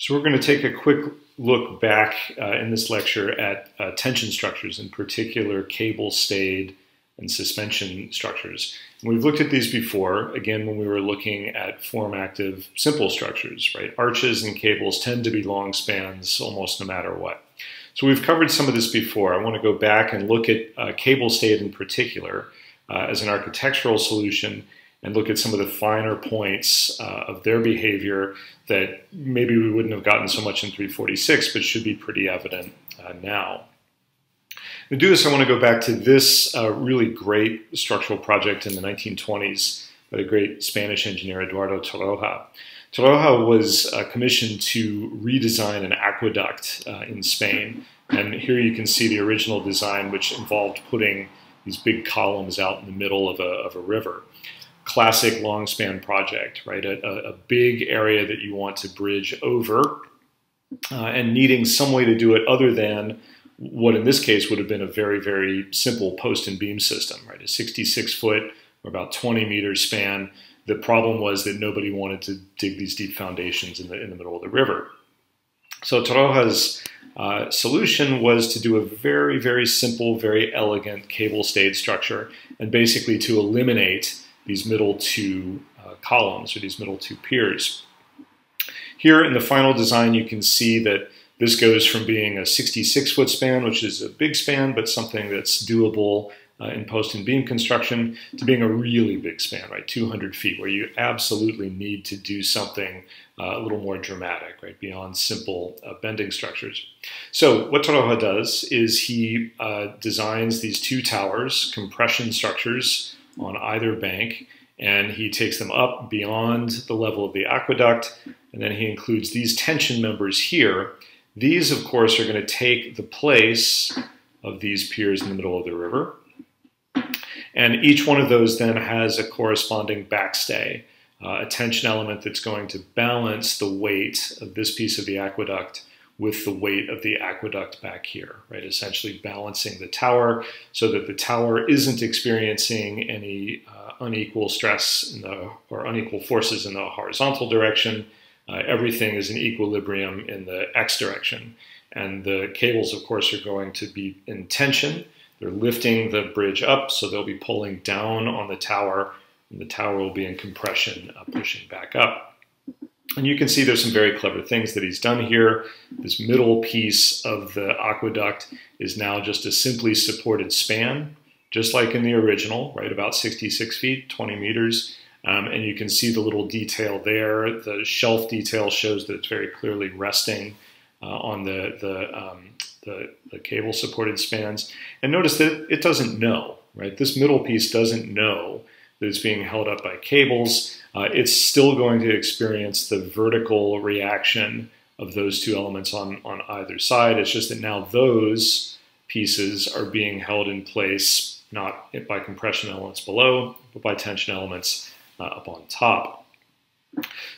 So we're going to take a quick look back uh, in this lecture at uh, tension structures, in particular cable stayed and suspension structures. And we've looked at these before, again, when we were looking at form active simple structures, right? Arches and cables tend to be long spans almost no matter what. So we've covered some of this before. I want to go back and look at uh, cable stayed in particular uh, as an architectural solution and look at some of the finer points uh, of their behavior that maybe we wouldn't have gotten so much in 346, but should be pretty evident uh, now. To do this, I want to go back to this uh, really great structural project in the 1920s by the great Spanish engineer Eduardo Torroja. Torroja was uh, commissioned to redesign an aqueduct uh, in Spain. And here you can see the original design, which involved putting these big columns out in the middle of a, of a river classic long span project, right? A, a, big area that you want to bridge over uh, and needing some way to do it other than what in this case would have been a very, very simple post and beam system, right? A 66 foot or about 20 meter span. The problem was that nobody wanted to dig these deep foundations in the, in the middle of the river. So Torroja's uh, solution was to do a very, very simple, very elegant cable stayed structure and basically to eliminate these middle two uh, columns or these middle two piers. Here in the final design, you can see that this goes from being a 66 foot span, which is a big span, but something that's doable uh, in post and beam construction, to being a really big span, right, 200 feet, where you absolutely need to do something uh, a little more dramatic, right, beyond simple uh, bending structures. So what Torroja does is he uh, designs these two towers, compression structures, on either bank, and he takes them up beyond the level of the aqueduct, and then he includes these tension members here. These, of course, are going to take the place of these piers in the middle of the river. And each one of those then has a corresponding backstay, uh, a tension element that's going to balance the weight of this piece of the aqueduct with the weight of the aqueduct back here, right? Essentially balancing the tower so that the tower isn't experiencing any uh, unequal stress the, or unequal forces in the horizontal direction. Uh, everything is in equilibrium in the x direction. And the cables, of course, are going to be in tension. They're lifting the bridge up, so they'll be pulling down on the tower, and the tower will be in compression, uh, pushing back up. And you can see there's some very clever things that he's done here. This middle piece of the aqueduct is now just a simply supported span, just like in the original, right, about 66 feet, 20 meters. Um, and you can see the little detail there. The shelf detail shows that it's very clearly resting uh, on the, the, um, the, the cable supported spans. And notice that it doesn't know, right? This middle piece doesn't know that it's being held up by cables uh, it's still going to experience the vertical reaction of those two elements on, on either side. It's just that now those pieces are being held in place not by compression elements below, but by tension elements uh, up on top.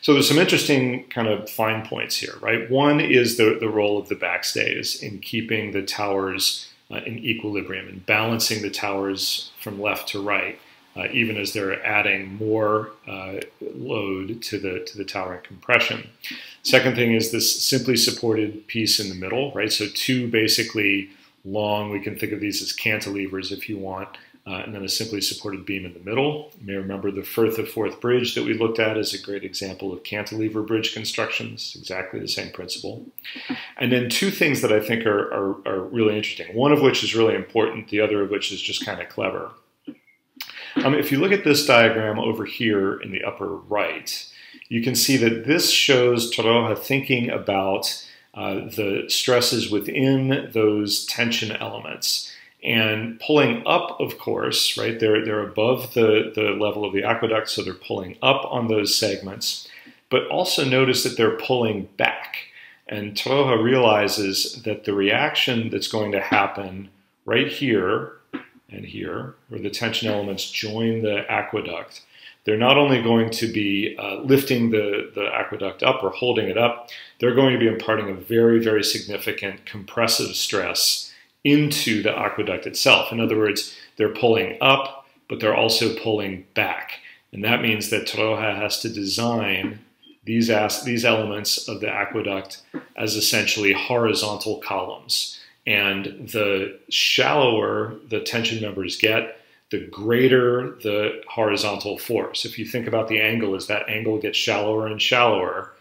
So there's some interesting kind of fine points here, right? One is the, the role of the backstays in keeping the towers uh, in equilibrium and balancing the towers from left to right uh, even as they're adding more uh, load to the to the tower and compression. Second thing is this simply supported piece in the middle, right? So two basically long, we can think of these as cantilevers if you want, uh, and then a simply supported beam in the middle. You may remember the Firth of Forth Bridge that we looked at is a great example of cantilever bridge constructions, exactly the same principle. And then two things that I think are, are, are really interesting, one of which is really important, the other of which is just kind of clever. Um, if you look at this diagram over here in the upper right, you can see that this shows Torroja thinking about uh, the stresses within those tension elements and pulling up, of course, right? They're, they're above the, the level of the aqueduct, so they're pulling up on those segments. But also notice that they're pulling back. And Torroja realizes that the reaction that's going to happen right here and here, where the tension elements join the aqueduct, they're not only going to be uh, lifting the, the aqueduct up or holding it up, they're going to be imparting a very, very significant compressive stress into the aqueduct itself. In other words, they're pulling up, but they're also pulling back. And that means that Torroja has to design these, these elements of the aqueduct as essentially horizontal columns. And the shallower the tension members get, the greater the horizontal force. If you think about the angle, as that angle gets shallower and shallower,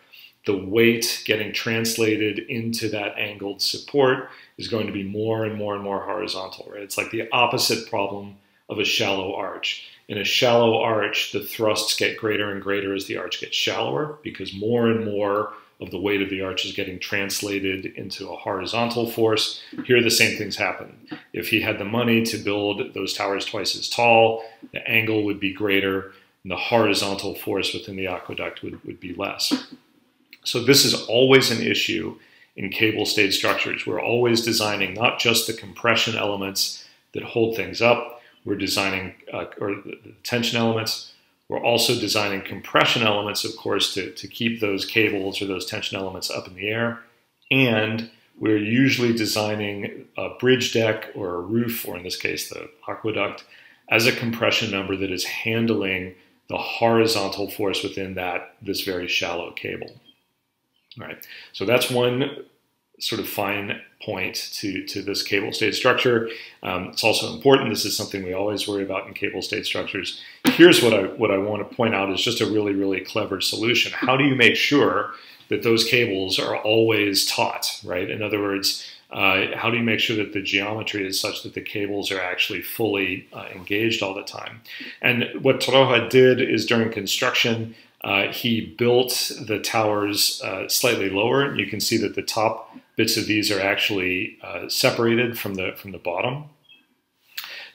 the weight getting translated into that angled support is going to be more and more and more horizontal, right? It's like the opposite problem of a shallow arch. In a shallow arch, the thrusts get greater and greater as the arch gets shallower because more and more of the weight of the arch is getting translated into a horizontal force. Here, the same things happen. If he had the money to build those towers twice as tall, the angle would be greater, and the horizontal force within the aqueduct would, would be less. So this is always an issue in cable stayed structures. We're always designing not just the compression elements that hold things up, we're designing, uh, or the tension elements, we're also designing compression elements, of course, to, to keep those cables or those tension elements up in the air. And we're usually designing a bridge deck or a roof, or in this case, the aqueduct, as a compression member that is handling the horizontal force within that this very shallow cable. All right, so that's one sort of fine point to, to this cable stayed structure. Um, it's also important. This is something we always worry about in cable stayed structures. Here's what I, what I want to point out is just a really, really clever solution. How do you make sure that those cables are always taut, right? In other words, uh, how do you make sure that the geometry is such that the cables are actually fully uh, engaged all the time? And what Torroja did is during construction, uh, he built the towers uh, slightly lower. You can see that the top bits of these are actually uh, separated from the, from the bottom.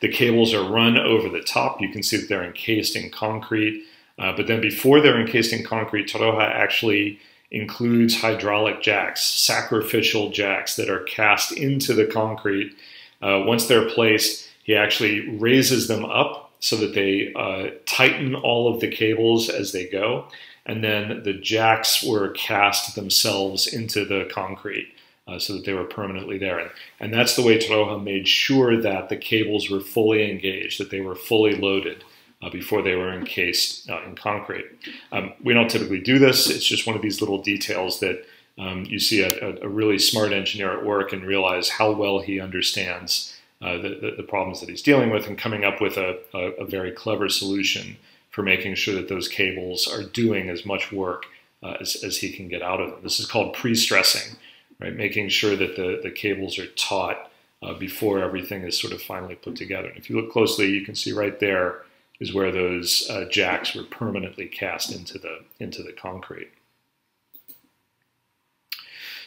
The cables are run over the top. You can see that they're encased in concrete. Uh, but then before they're encased in concrete, Torroja actually includes hydraulic jacks, sacrificial jacks that are cast into the concrete. Uh, once they're placed, he actually raises them up so that they uh, tighten all of the cables as they go. And then the jacks were cast themselves into the concrete uh, so that they were permanently there. And, and that's the way Torroja made sure that the cables were fully engaged, that they were fully loaded. Uh, before they were encased uh, in concrete. Um, we don't typically do this. It's just one of these little details that um, you see a, a, really smart engineer at work and realize how well he understands uh, the, the, the, problems that he's dealing with and coming up with a, a, a, very clever solution for making sure that those cables are doing as much work uh, as, as he can get out of them. This is called pre-stressing, right? Making sure that the, the cables are taut uh, before everything is sort of finally put together. And if you look closely, you can see right there is where those uh, jacks were permanently cast into the, into the concrete.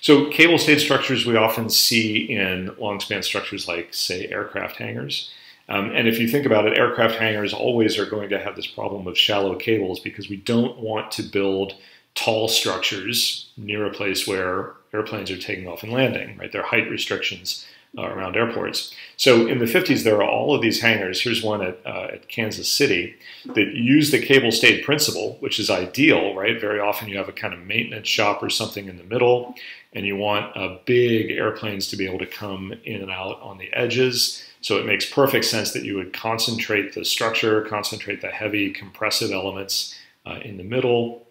So cable stayed structures we often see in long span structures like, say, aircraft hangars. Um, and if you think about it, aircraft hangars always are going to have this problem of shallow cables because we don't want to build tall structures near a place where airplanes are taking off and landing, right? There are height restrictions uh, around airports. So in the 50s, there are all of these hangars. Here's one at, uh, at Kansas City that use the cable stayed principle, which is ideal, right? Very often you have a kind of maintenance shop or something in the middle, and you want uh, big airplanes to be able to come in and out on the edges. So it makes perfect sense that you would concentrate the structure, concentrate the heavy compressive elements uh, in the middle,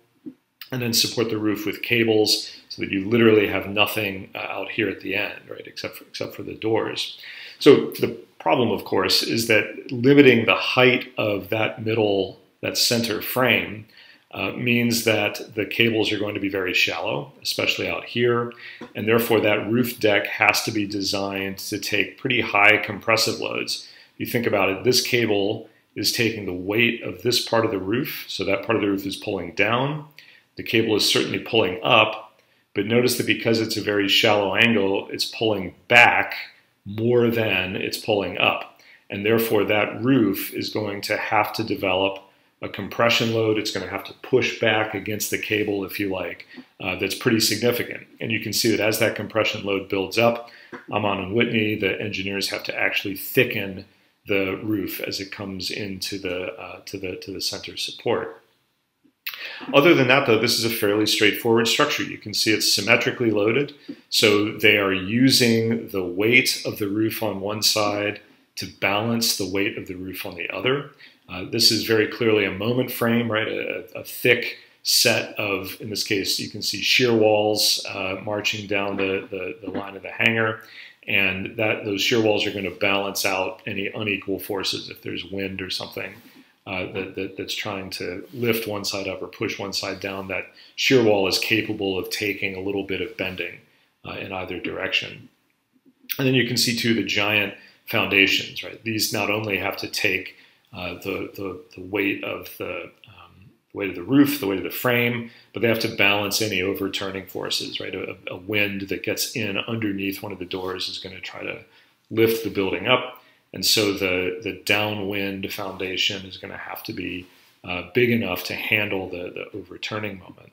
and then support the roof with cables so that you literally have nothing uh, out here at the end, right, except for, except for the doors. So the problem, of course, is that limiting the height of that middle, that center frame, uh, means that the cables are going to be very shallow, especially out here, and therefore that roof deck has to be designed to take pretty high compressive loads. If you think about it, this cable is taking the weight of this part of the roof, so that part of the roof is pulling down. The cable is certainly pulling up, but notice that because it's a very shallow angle, it's pulling back more than it's pulling up. And therefore that roof is going to have to develop a compression load. It's going to have to push back against the cable, if you like, uh, that's pretty significant. And you can see that as that compression load builds up, Ammann and Whitney, the engineers have to actually thicken the roof as it comes into the, uh, to the, to the center support. Other than that, though, this is a fairly straightforward structure. You can see it's symmetrically loaded. So they are using the weight of the roof on one side to balance the weight of the roof on the other. Uh, this is very clearly a moment frame, right? A, a thick set of, in this case, you can see shear walls uh, marching down the, the, the, line of the hangar. And that those shear walls are going to balance out any unequal forces if there's wind or something uh, that, that, that's trying to lift one side up or push one side down. That shear wall is capable of taking a little bit of bending uh, in either direction. And then you can see too the giant foundations, right? These not only have to take uh, the, the, the, weight of the, um, weight of the roof, the weight of the frame, but they have to balance any overturning forces, right? A, a wind that gets in underneath one of the doors is going to try to lift the building up. And so the, the downwind foundation is going to have to be uh, big enough to handle the, the overturning moment.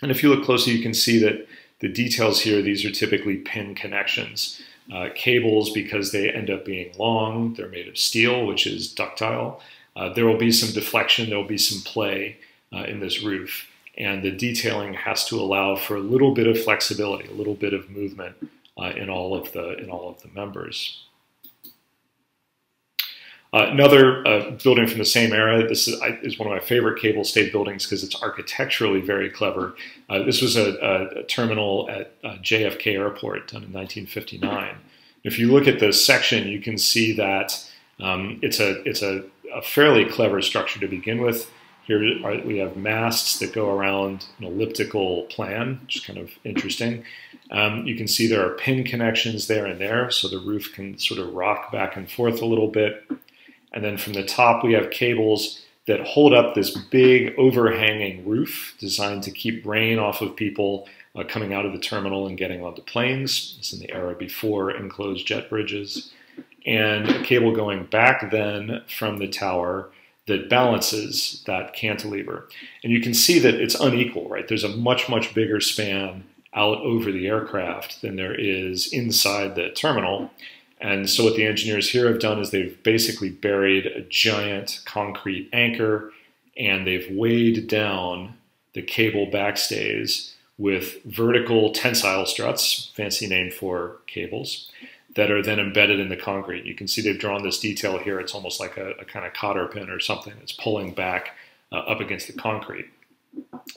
And if you look closely, you can see that the details here, these are typically pin connections. Uh, cables, because they end up being long, they're made of steel, which is ductile. Uh, there will be some deflection, there will be some play uh, in this roof. And the detailing has to allow for a little bit of flexibility, a little bit of movement uh, in all of the in all of the members. Uh, another uh, building from the same era, this is, is, one of my favorite cable stayed buildings because it's architecturally very clever. Uh, this was a, a, a terminal at uh, JFK Airport done in 1959. If you look at the section, you can see that um, it's, a, it's a, a, fairly clever structure to begin with. Here are, we have masts that go around an elliptical plan, which is kind of interesting. Um, you can see there are pin connections there and there, so the roof can sort of rock back and forth a little bit. And then from the top, we have cables that hold up this big overhanging roof designed to keep rain off of people uh, coming out of the terminal and getting onto planes. This is in the era before enclosed jet bridges. And a cable going back then from the tower that balances that cantilever. And you can see that it's unequal, right? There's a much, much bigger span out over the aircraft than there is inside the terminal. And so what the engineers here have done is they've basically buried a giant concrete anchor and they've weighed down the cable backstays with vertical tensile struts, fancy name for cables, that are then embedded in the concrete. You can see they've drawn this detail here. It's almost like a, a kind of cotter pin or something that's pulling back uh, up against the concrete.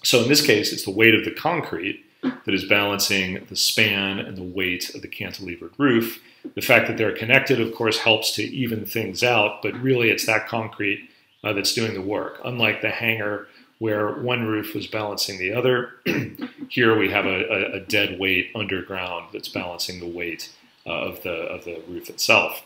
So in this case, it's the weight of the concrete that is balancing the span and the weight of the cantilevered roof. The fact that they're connected, of course, helps to even things out, but really it's that concrete uh, that's doing the work. Unlike the hangar where one roof was balancing the other, here we have a, a, dead weight underground that's balancing the weight uh, of, the, of the roof itself.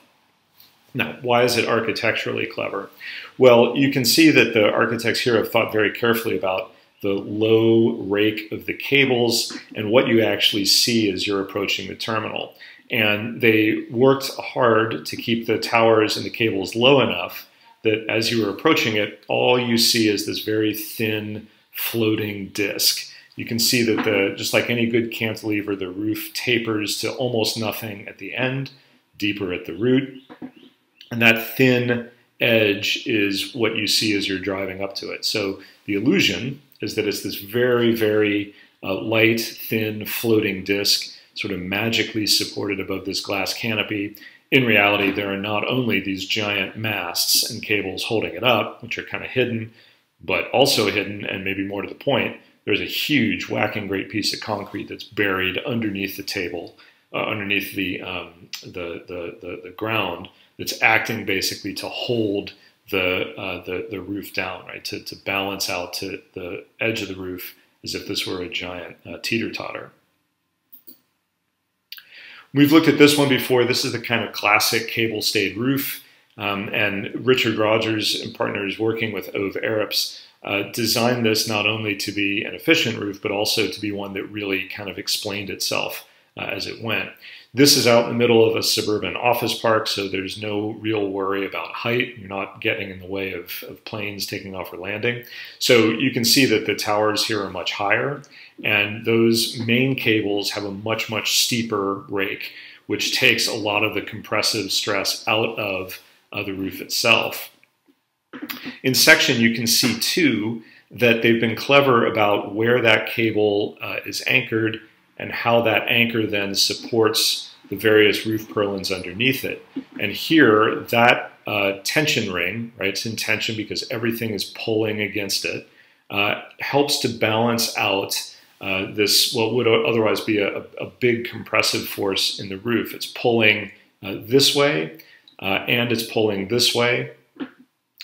Now, why is it architecturally clever? Well, you can see that the architects here have thought very carefully about the low rake of the cables and what you actually see as you're approaching the terminal. And they worked hard to keep the towers and the cables low enough that as you were approaching it, all you see is this very thin floating disc. You can see that the just like any good cantilever, the roof tapers to almost nothing at the end, deeper at the root. And that thin edge is what you see as you're driving up to it. So the illusion is that it's this very, very uh, light, thin, floating disc, sort of magically supported above this glass canopy. In reality, there are not only these giant masts and cables holding it up, which are kind of hidden, but also hidden, and maybe more to the point, there's a huge, whacking great piece of concrete that's buried underneath the table, uh, underneath the, um, the, the, the, the ground, that's acting basically to hold the, uh, the, the roof down, right, to, to balance out to the edge of the roof as if this were a giant uh, teeter-totter. We've looked at this one before. This is the kind of classic cable-stayed roof. Um, and Richard Rogers and partners working with Ove Arup's uh, designed this not only to be an efficient roof, but also to be one that really kind of explained itself uh, as it went. This is out in the middle of a suburban office park, so there's no real worry about height. You're not getting in the way of, of planes taking off or landing. So you can see that the towers here are much higher, and those main cables have a much, much steeper rake, which takes a lot of the compressive stress out of uh, the roof itself. In section, you can see too that they've been clever about where that cable uh, is anchored and how that anchor then supports the various roof purlins underneath it. And here, that uh, tension ring, right, it's in tension because everything is pulling against it. Uh, helps to balance out uh, this what would otherwise be a, a, big compressive force in the roof. It's pulling uh, this way uh, and it's pulling this way.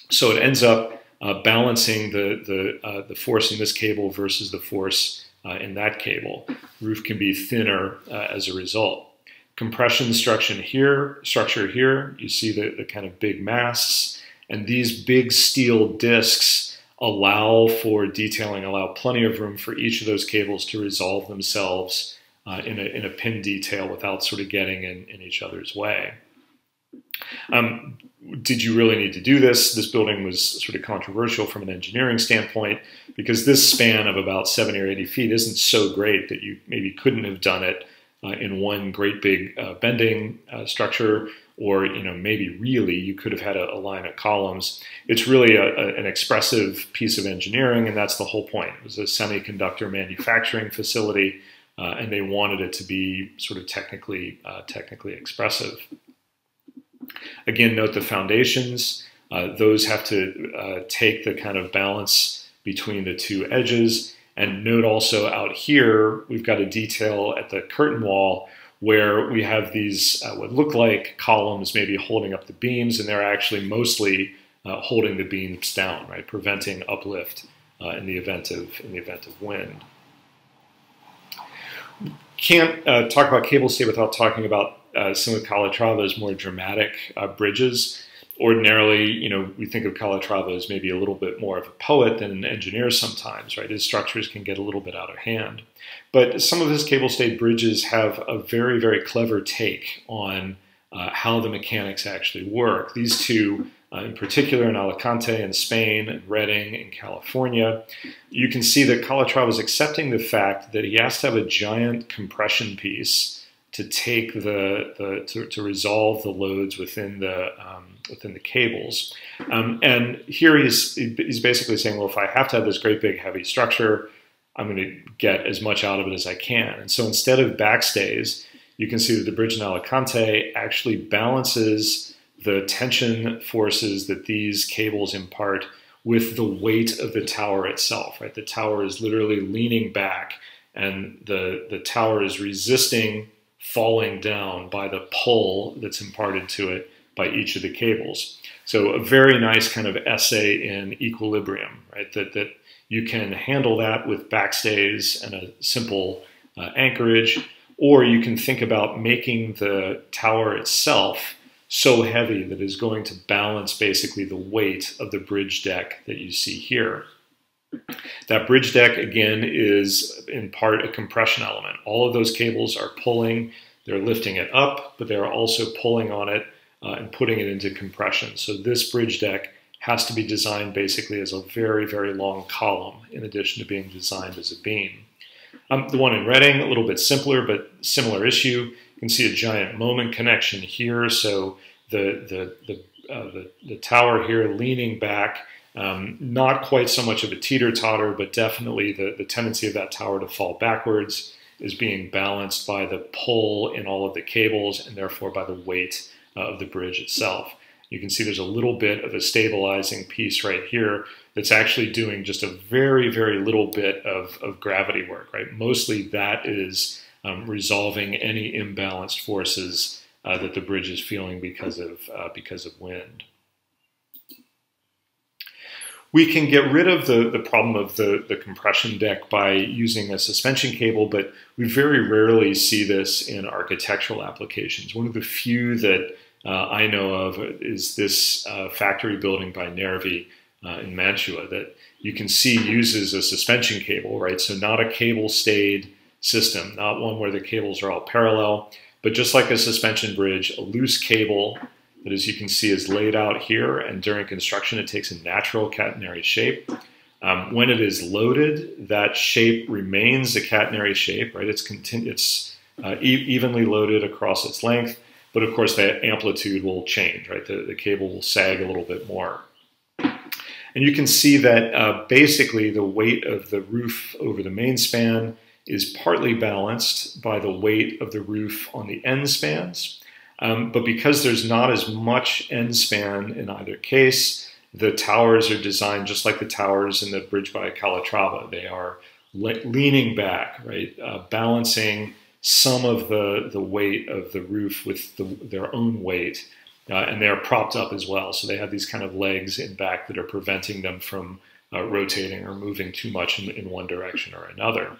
So it ends up uh, balancing the, the, the force in this cable versus the force in that cable. roof can be thinner as a result. Compression structure here, structure here, you see the, the kind of big masts, and these big steel discs allow for detailing, allow plenty of room for each of those cables to resolve themselves uh, in, a, in a pin detail without sort of getting in, in each other's way. Um, did you really need to do this? This building was sort of controversial from an engineering standpoint because this span of about 70 or 80 feet isn't so great that you maybe couldn't have done it uh, in one great big uh, bending uh, structure or you know maybe really you could have had a, a line of columns. It's really a, a, an expressive piece of engineering, and that's the whole point. It was a semiconductor manufacturing facility, uh, and they wanted it to be sort of technically uh, technically expressive. Again, note the foundations; uh, those have to uh, take the kind of balance between the two edges. And note also out here, we've got a detail at the curtain wall where we have these uh, what look like columns maybe holding up the beams, and they're actually mostly uh, holding the beams down, right, preventing uplift uh, in the event of in the event of wind. Can't uh, talk about cable stay without talking about uh, some of Calatrava's more dramatic uh, bridges ordinarily, you know, we think of Calatrava as maybe a little bit more of a poet than an engineer sometimes, right? His structures can get a little bit out of hand. But some of his cable stayed bridges have a very, very clever take on uh, how the mechanics actually work. These two, uh, in particular in Alicante in Spain and Redding in California, you can see that Calatrava is accepting the fact that he has to have a giant compression piece to take the, the to, to resolve the loads within the um, within the cables. Um, and here he's he's basically saying, well, if I have to have this great big heavy structure, I'm going to get as much out of it as I can. And so instead of backstays, you can see that the bridge in Alicante actually balances the tension forces that these cables impart with the weight of the tower itself. Right, the tower is literally leaning back, and the the tower is resisting falling down by the pull that's imparted to it by each of the cables. So a very nice kind of essay in equilibrium, right? That, that you can handle that with backstays and a simple uh, anchorage, or you can think about making the tower itself so heavy that is going to balance basically the weight of the bridge deck that you see here. That bridge deck, again, is in part a compression element. All of those cables are pulling, they're lifting it up, but they're also pulling on it uh, and putting it into compression. So this bridge deck has to be designed basically as a very, very long column in addition to being designed as a beam. Um, the one in Redding, a little bit simpler, but similar issue. You can see a giant moment connection here. So the, the, the, uh, the, the tower here leaning back um, not quite so much of a teeter totter, but definitely the, the tendency of that tower to fall backwards is being balanced by the pull in all of the cables and therefore by the weight uh, of the bridge itself. You can see there's a little bit of a stabilizing piece right here that's actually doing just a very, very little bit of, of gravity work, right? Mostly that is um, resolving any imbalanced forces uh, that the bridge is feeling because of, uh, because of wind. We can get rid of the, the problem of the, the compression deck by using a suspension cable, but we very rarely see this in architectural applications. One of the few that uh, I know of is this uh, factory building by Nervi uh, in Mantua that you can see uses a suspension cable, right? So not a cable stayed system, not one where the cables are all parallel, but just like a suspension bridge, a loose cable that as you can see is laid out here and during construction it takes a natural catenary shape. Um, when it is loaded, that shape remains a catenary shape, right? It's, it's uh, e evenly loaded across its length, but of course the amplitude will change, right? The, the cable will sag a little bit more. And you can see that uh, basically the weight of the roof over the main span is partly balanced by the weight of the roof on the end spans. Um, but because there's not as much end span in either case, the towers are designed just like the towers in the bridge by Calatrava. They are le leaning back, right, uh, balancing some of the, the weight of the roof with the, their own weight. Uh, and they're propped up as well. So they have these kind of legs in back that are preventing them from uh, rotating or moving too much in, in one direction or another.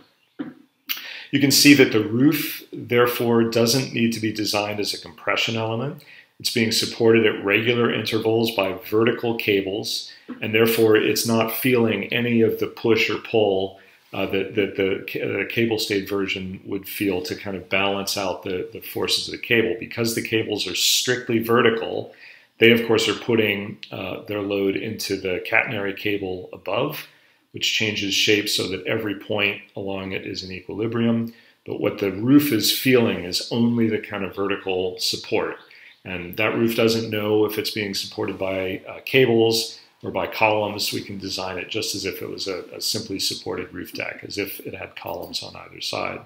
You can see that the roof, therefore, doesn't need to be designed as a compression element. It's being supported at regular intervals by vertical cables, and therefore it's not feeling any of the push or pull uh, that, that the uh, cable stayed version would feel to kind of balance out the, the forces of the cable. Because the cables are strictly vertical, they of course are putting uh, their load into the catenary cable above, which changes shape so that every point along it is in equilibrium. But what the roof is feeling is only the kind of vertical support. And that roof doesn't know if it's being supported by uh, cables or by columns, we can design it just as if it was a, a simply supported roof deck, as if it had columns on either side.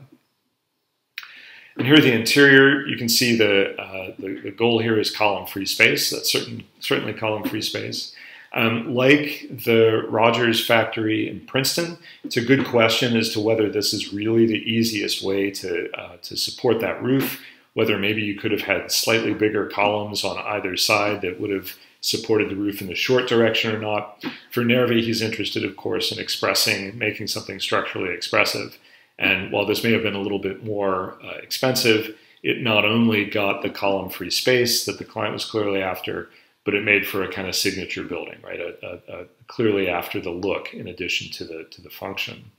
And here the interior, you can see the, uh, the, the, goal here is column-free space. That's certain, certainly column-free space. Um, like the Rogers factory in Princeton, it's a good question as to whether this is really the easiest way to, uh, to support that roof, whether maybe you could have had slightly bigger columns on either side that would have supported the roof in the short direction or not. For Nervi, he's interested, of course, in expressing, making something structurally expressive. And while this may have been a little bit more uh, expensive, it not only got the column-free space that the client was clearly after, but it made for a kind of signature building, right? A, a, a clearly after the look in addition to the, to the function.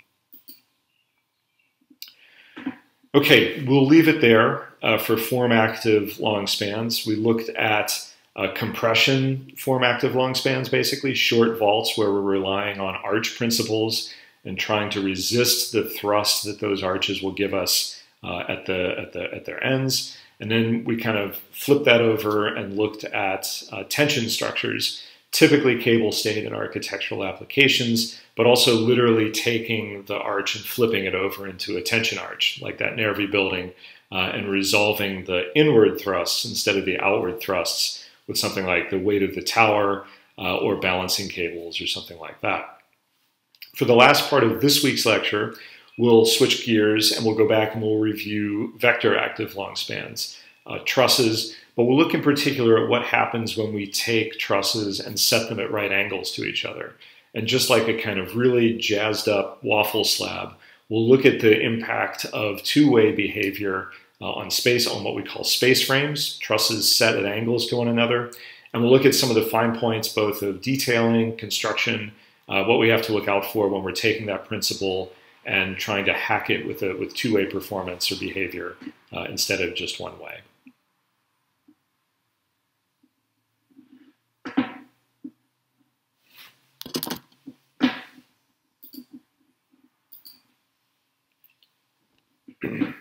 Okay, we'll leave it there uh, for form active long spans. We looked at uh, compression form active long spans, basically short vaults where we're relying on arch principles and trying to resist the thrust that those arches will give us uh, at the at the at their ends. And then we kind of flipped that over and looked at uh, tension structures, typically cable stayed in architectural applications, but also literally taking the arch and flipping it over into a tension arch, like that Nervi building, uh, and resolving the inward thrusts instead of the outward thrusts with something like the weight of the tower uh, or balancing cables or something like that. For the last part of this week's lecture, we'll switch gears and we'll go back and we'll review vector active long spans, uh, trusses, but we'll look in particular at what happens when we take trusses and set them at right angles to each other. And just like a kind of really jazzed up waffle slab, we'll look at the impact of two-way behavior uh, on space, on what we call space frames, trusses set at angles to one another. And we'll look at some of the fine points, both of detailing, construction, uh, what we have to look out for when we're taking that principle and trying to hack it with, a, with two-way performance or behavior uh, instead of just one way.